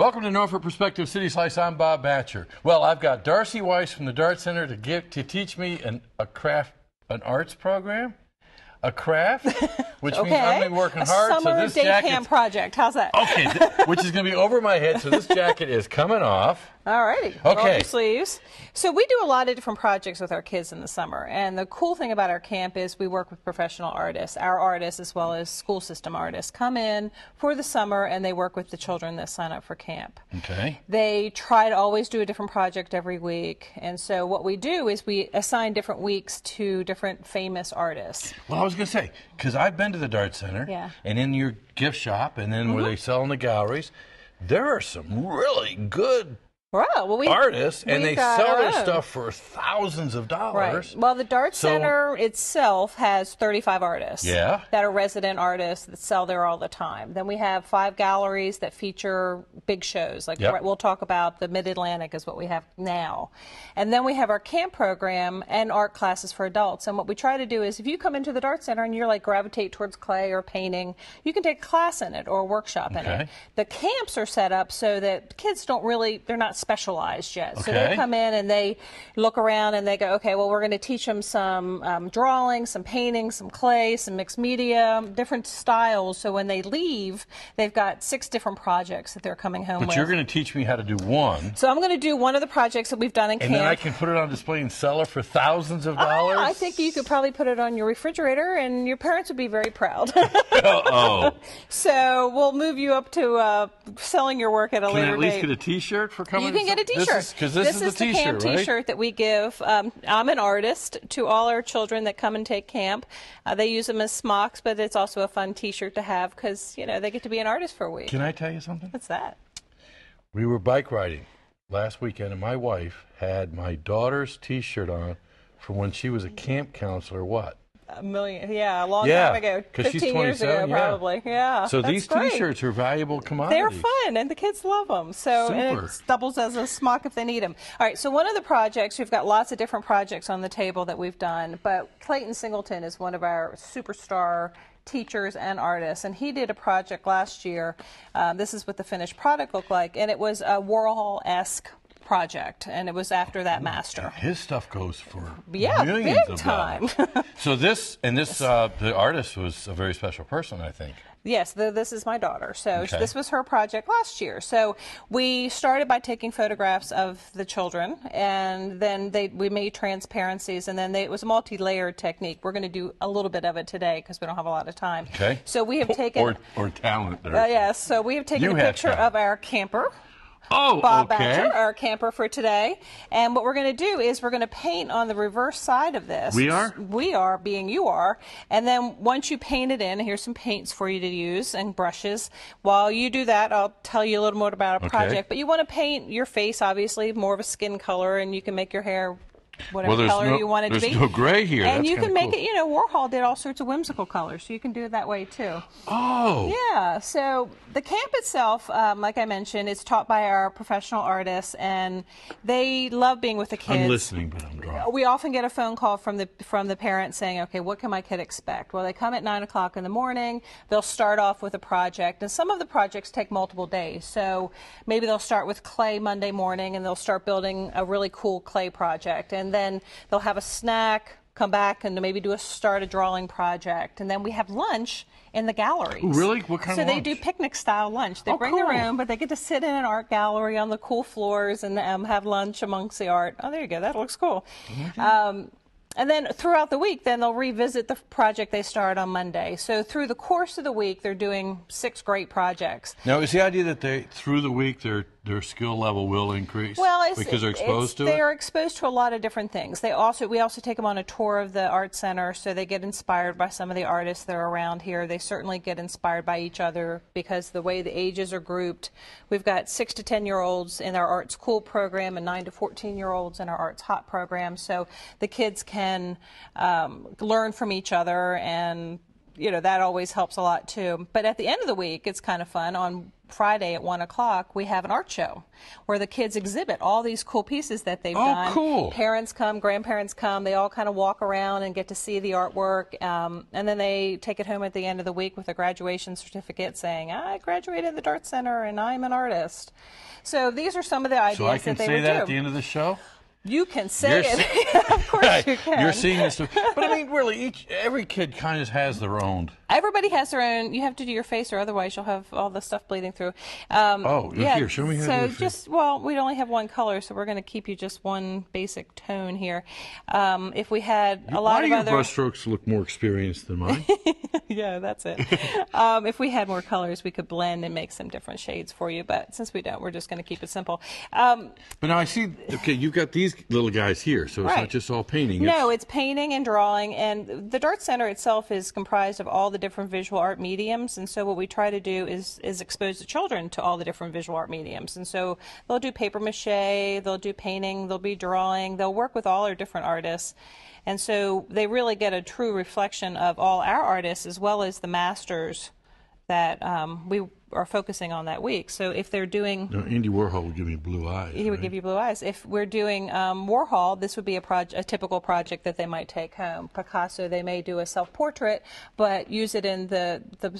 Welcome to Norfolk Perspective City Slice. I'm Bob Batcher. Well, I've got Darcy Weiss from the d'ART Center to give to teach me an, a craft, an arts program, a craft, which means I'm gonna be working a hard. Summer so this day jacket, camp project. How's that? okay, which is going to be over my head. So this jacket is coming off. All righty. Okay. your sleeves. So we do a lot of different projects with our kids in the summer, and the cool thing about our camp is we work with professional artists. Our artists, as well as school system artists, come in for the summer and they work with the children that sign up for camp. Okay. They try to always do a different project every week, and so what we do is we assign different weeks to different famous artists. Well, I was going to say because I've been to the d'ART Center, Yeah. Mm-hmm. and in your gift shop, and then where they sell in the galleries, there are some really good Wow. Well, we artists, and they sell their own. stuff for thousands of dollars. Right. Well, the Dart So- Center itself has 35 artists. Yeah. That are resident artists that sell there all the time. Then we have five galleries that feature big shows. Like Yep. we'll talk about the Mid Atlantic is what we have now, and then we have our camp program and art classes for adults. And what we try to do is, if you come into the d'ART Center and you're like gravitate towards clay or painting, you can take a class in it or a workshop in it. The camps are set up so that kids don't really they're not specialized yet. So they come in and they look around and they go, okay, well, we're going to teach them some um, drawing, some painting, some clay, some mixed media, different styles. So when they leave, they've got six different projects that they're coming home But with. you're going to teach me how to do one, so I'm going to do one of the projects that we've done in and camp. then I can put it on display and sell it for thousands of Ah, dollars. I think you could probably put it on your refrigerator, and your parents would be very proud. oh, so we'll move you up to uh, selling your work at a can later I at least date. get a T-shirt for coming? You can get a T-shirt because this, is, the the camp T-shirt, right? T-shirt that we give. Um, I'm an artist to all our children that come and take camp. Uh, they use them as smocks, but it's also a fun T-shirt to have because you know they get to be an artist for a week. Can I tell you something? What's that? We were bike riding last weekend, and my wife had my daughter's T-shirt on from when she was a camp counselor. What? A million, yeah, a long Yeah, time ago, 'cause she's 15 years ago, 27, yeah. probably. Yeah. So these great. T-shirts are valuable commodities. They're fun, and the kids love them. So it doubles as a smock if they need them. All right. So one of the projects we've got lots of different projects on the table that we've done, but Clayton Singleton is one of our superstar teachers and artists, and he did a project last year. Um, this is what the finished product looked like, and it was a Warhol-esque project, and it was after that master. His stuff goes for Yeah, millions big of time. dollars. so this and this, uh, the artist was a very special person, I think. Yes, the, this is my daughter. So Okay. this was her project last year. So we started by taking photographs of the children, and then they we made transparencies, and then they, it was a multi-layered technique. We're going to do a little bit of it today because we don't have a lot of time. Okay. So we have taken. or or talent. There. uh, yes, so we have taken You a picture talent. of our camper. Oh, Bob okay. Batcher, our camper for today. And what we're going to do is we're going to paint on the reverse side of this. We are? We are, being you are. And then once you paint it in, here's some paints for you to use and brushes. While you do that, I'll tell you a little more about our Okay. project. But you want to paint your face, obviously, more of a skin color, and you can make your hair whatever Well, color no- you want it to there's be. no gray here. And That's you can make cool. it, you know, Warhol did all sorts of whimsical colors, so you can do it that way too. Oh, Yeah, so the camp itself, um, like I mentioned, is taught by our professional artists, and they love being with the kids. I'm listening, but I'm drawing. We often get a phone call from the from the parents saying, "Okay, what can my kid expect?" Well, they come at nine o'clock in the morning. They'll start off with a project, and some of the projects take multiple days. So maybe they'll start with clay Monday morning, and they'll start building a really cool clay project, and then they'll have a snack. Come back and maybe do a start a drawing project, and then we have lunch in the galleries. Really? What kind so of So they do picnic style lunch. They Oh, bring cool. their own, but they get to sit in an art gallery on the cool floors and um, have lunch amongst the art. Oh, there you go. That looks cool. Um, and then throughout the week, then they'll revisit the project they started on Monday. So through the course of the week, they're doing six great projects. Now, is the idea that they through the week their their skill level will increase? Well, because they're exposed to They're exposed to a lot of different things. They also we also take them on a tour of the art center, so they get inspired by some of the artists that are around here. They certainly get inspired by each other because the way the ages are grouped, we've got six to ten year olds in our arts cool program and nine to fourteen year olds in our arts hot program. So the kids can um, learn from each other and you know that always helps a lot too. But at the end of the week, it's kind of fun. On Friday at one o'clock, we have an art show where the kids exhibit all these cool pieces that they've Oh, done. cool. Parents come, grandparents come. They all kind of walk around and get to see the artwork, um, and then they take it home at the end of the week with a graduation certificate saying, "I graduated the d'ART Center and I'm an artist." So these are some of the ideas So I can that they say that do. at the end of the show. You can say You're it. of course you can. You're seeing this, but I mean, really, each every kid kind of has their own. Everybody has their own. You have to do your face, or otherwise you'll have all the stuff bleeding through. Um, Oh, yeah. here, show me how So just well, we'd only have one color, so we're going to keep you just one basic tone here. Um, if we had a lot Why of do your other, brushstrokes look more experienced than mine? yeah, that's it. um, if we had more colors, we could blend and make some different shades for you. But since we don't, we're just going to keep it simple. Um, but now I see. Okay, you've got these little guys here, so it's Right. not just all painting. No, it's painting and drawing, and the d'ART Center itself is comprised of all the different visual art mediums. And so, what we try to do is is expose the children to all the different visual art mediums. And so, they'll do paper mache, they'll do painting, they'll be drawing, they'll work with all our different artists. And so, they really get a true reflection of all our artists as well as the masters that um, we are focusing on that week. So, if they're doing No, Andy Warhol would give me blue eyes. he would right? give you blue eyes. If we're doing um, Warhol, this would be a, proj- a typical project that they might take home. Picasso, they may do a self-portrait, but use it in the the,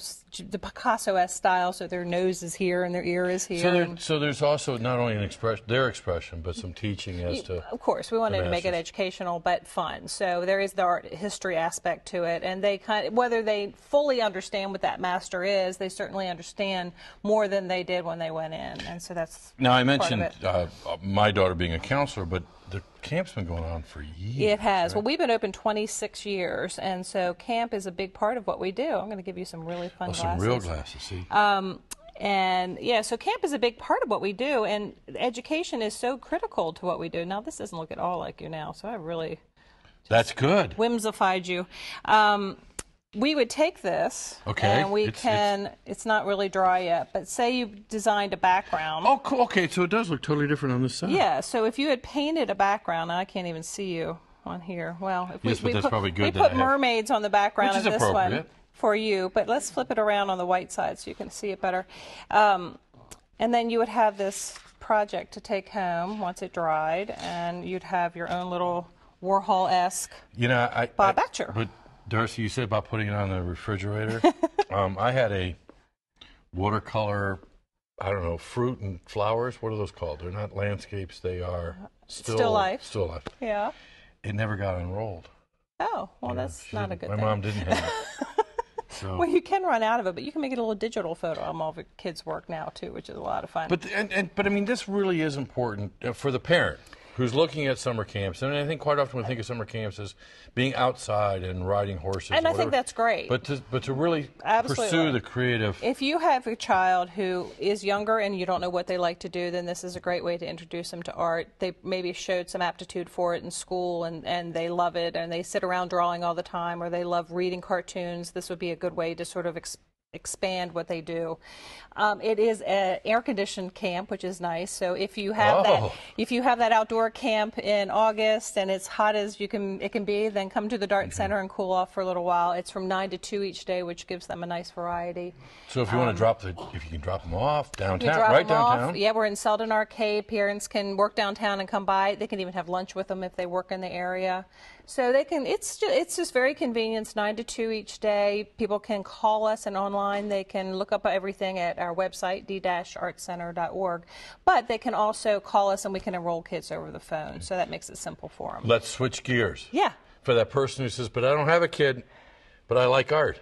the Picasso-esque style, so their nose is here and their ear is here. So, there, and- so there's also not only an expression, their expression, but some teaching as to. of course, we wanted to make it educational but fun. So there is the art history aspect to it, and they kind of, whether they fully understand what that master is, they certainly understand more than they did when they went in, and so that's Now I mentioned uh, my daughter being a counselor, but the camp's been going on for years. It has. Well, we've been open 26 years, and so camp is a big part of what we do. I'm going to give you some really fun Oh, glasses. some real glasses. See, Um, and yeah, so camp is a big part of what we do, and education is so critical to what we do. Now, this doesn't look at all like you now, so I really that's good. whimsified you. Um, we would take this, Okay, and we it's- can. It's, not really dry yet, but say you designed a background. Oh, cool. Okay, so it does look totally different on this side. Yeah, so if you had painted a background, I can't even see you on here. Well, if we, Yes, but we that's put, probably good we put mermaids on the background of this one for you, but let's flip it around on the white side so you can see it better. Um, and then you would have this project to take home once it dried, and you'd have your own little Warhol-esque. You know, I. Bob I-. But Darcy, you said about putting it on the refrigerator. um, I had a watercolor. I don't know, fruit and flowers. What are those called? They're not landscapes. They are still, Still life. Still life. Yeah. It never got unrolled. Oh, well, that's not a good My thing. My mom didn't have it. So. Well, you can run out of it, but you can make it a little digital photo of all the kids' work now too, which is a lot of fun. But and, and but I mean, this really is important uh, for the parent who's looking at summer camps. And I think quite often we think of summer camps as being outside and riding horses. And I think that's great. But to but to really Absolutely. pursue the creative. If you have a child who is younger and you don't know what they like to do, then this is a great way to introduce them to art. They maybe showed some aptitude for it in school and, and they love it and they sit around drawing all the time or they love reading cartoons. This would be a good way to sort of ex- expand what they do. Um, it is an air conditioned camp, which is nice. So if you have that, Oh. if you have that outdoor camp in August and it's hot as you can it can be, then come to the Dart Mm-hmm. Center and cool off for a little while. It's from nine to two each day, which gives them a nice variety. So if you want to drop the, if you can drop them off downtown, right them off. downtown. Yeah, we're in Selden Arcade. Parents can work downtown and come by. They can even have lunch with them if they work in the area. So they can. It's just, it's just very convenient. It's nine to two each day. People can call us and online they can look up everything at our website d-artcenter.org. But they can also call us and we can enroll kids over the phone. So that makes it simple for them. Let's switch gears. Yeah. For that person who says, "But I don't have a kid, but I like art."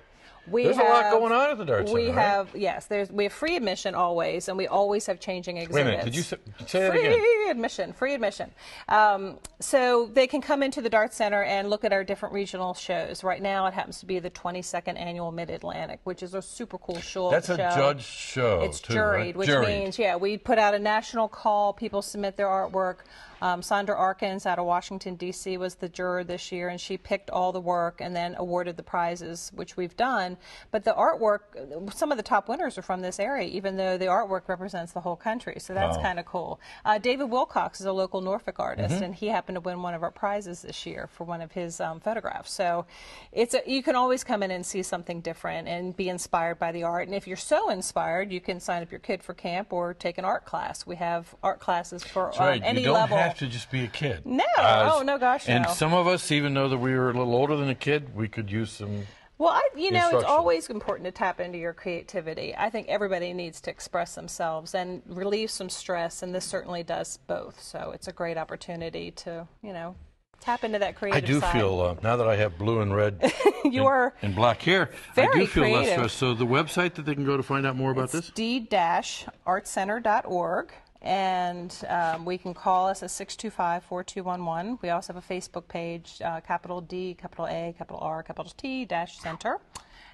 We There's a lot going on at the Dart We Center, right? have yes. There's we have free admission always, and we always have changing exhibits. Wait a minute. Did you say, say that free again? admission, free admission. Um, so they can come into the d'ART Center and look at our different regional shows. Right now, it happens to be the 22nd annual Mid Atlantic, which is a super cool show. That's a show. judge show. It's too, juried, right? which Juried. means yeah, we put out a national call. People submit their artwork. Um, Sandra Arkins out of Washington, D.C. was the juror this year, and she picked all the work and then awarded the prizes, which we've done. But the artwork, some of the top winners are from this area, even though the artwork represents the whole country. So that's Wow. kind of cool. Uh, David Wilcox is a local Norfolk artist, Mm-hmm. and he happened to win one of our prizes this year for one of his um, photographs. So it's a, you can always come in and see something different and be inspired by the art. And if you're so inspired, you can sign up your kid for camp or take an art class. We have art classes for um, right. any you don't level. Have to just be a kid. No. Oh, no, gosh, And no. some of us, even though that we were a little older than a kid, we could use some. Well, I, you know, it's always important to tap into your creativity. I think everybody needs to express themselves and relieve some stress, and this certainly does both. So it's a great opportunity to, you know, tap into that creativity. I do side. feel uh, now that I have blue and red you are and black hair, I do feel less creative. stressed. So the website that they can go to find out more about this. d-artcenter.org and um, we can call us at 625-4211 we also have a facebook page uh, capital d capital a capital r capital t dash center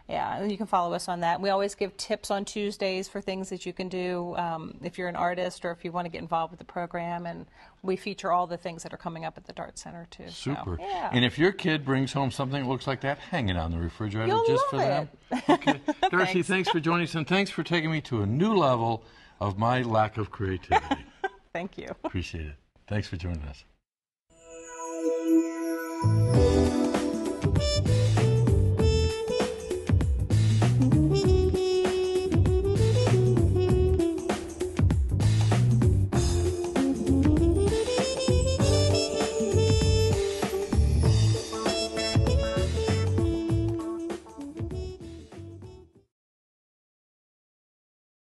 yeah and you can follow us on that we always give tips on tuesdays for things that you can do um, if you're an artist or if you want to get involved with the program and we feature all the things that are coming up at the d'ART center too So, Super. yeah And if your kid brings home something that looks like that, hang it on the refrigerator You'll just for them. it. Okay. Darcy, Thanks. thanks for joining us and thanks for taking me to a new level of my lack of creativity. Thank you. Appreciate it. Thanks for joining us.